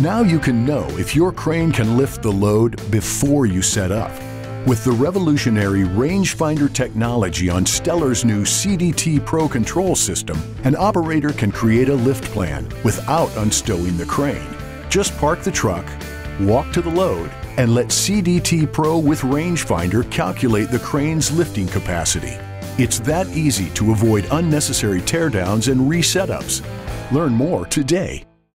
Now you can know if your crane can lift the load before you set up. With the revolutionary rangefinder technology on Stellar's new CDT Pro control system, an operator can create a lift plan without unstowing the crane. Just park the truck, walk to the load, and let CDT Pro with rangefinder calculate the crane's lifting capacity. It's that easy to avoid unnecessary teardowns and resetups. Learn more today